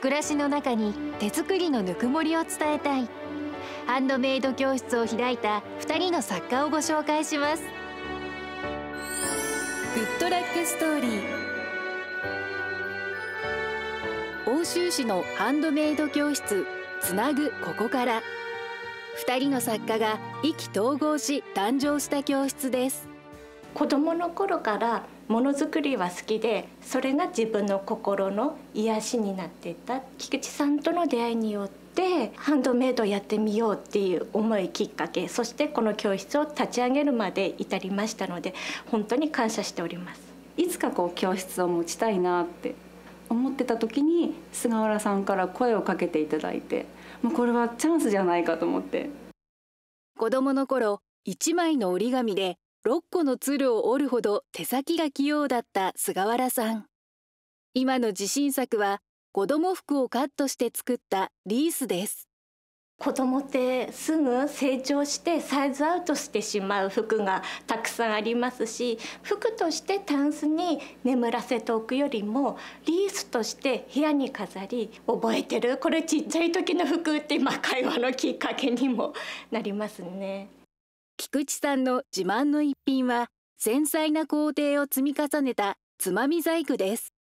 暮らしの中に手作りのぬくもりを伝えたい。ハンドメイド教室を開いた2人の作家をご紹介します。 GOOD LUCK STORY。奥州市のハンドメイド教室つなぐここから。2人の作家が意気投合し誕生した教室です。子供の頃からものづくりは好きでそれが自分の心の癒しになっていた。菊池さんとの出会いによってハンドメイドやってみようっていう思いきっかけそしてこの教室を立ち上げるまで至りましたので本当に感謝しております。いつかこう教室を持ちたいなって思ってた時に菅原さんから声をかけていただいてもうこれはチャンスじゃないかと思って。子供の頃1枚の折り紙で6個の鶴を折るほど手先が器用だった菅原さん。今の自信作は子供服をカットして作ったリースです。子供ってすぐ成長してサイズアウトしてしまう服がたくさんありますし服としてタンスに眠らせておくよりもリースとして部屋に飾り覚えてる？これちっちゃい時の服って今会話のきっかけにもなりますね。菊池さんの自慢の一品は繊細な工程を積み重ねたつまみ細工です。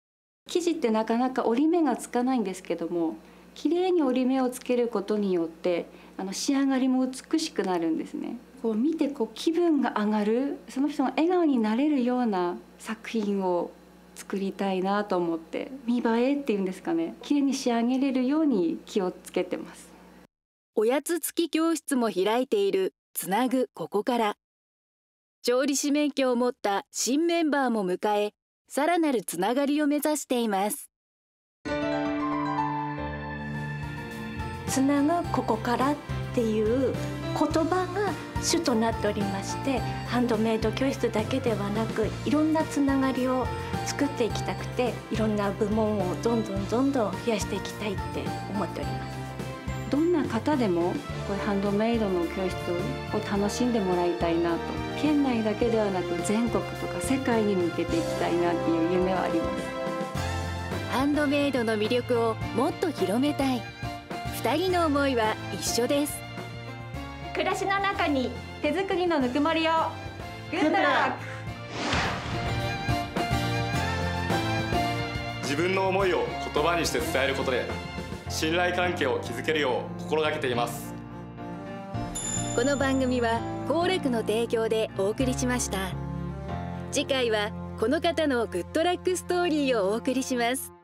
生地ってなかなか折り目がつかないんですけども綺麗に折り目をつけることによってあの仕上がりも美しくなるんですね。こう見てこう気分が上がるその人の笑顔になれるような作品を作りたいなと思って見栄えっていうんですかね。綺麗に仕上げれるように気をつけてます。おやつ付き教室も開いているつなぐここから調理師免許を持った新メンバーも迎えさらなるつながりを目指していますつなぐここからっていう言葉が主となっておりましてハンドメイド教室だけではなくいろんなつながりを作っていきたくていろんな部門をどんどんどんどん増やしていきたいって思っております。どんな方でもこういうハンドメイドの教室を楽しんでもらいたいなと県内だけではなく全国とか世界に向けていきたいなっていう夢はあります。ハンドメイドの魅力をもっと広めたい。2人の思いは一緒です。暮らしの中に手作りのぬくもりを。 GOOD LUCK。自分の思いを言葉にして伝えることで信頼関係を築けるよう心がけています。この番組は高楽の提供でお送りしました。次回はこの方の GOOD LUCK STORY をお送りします。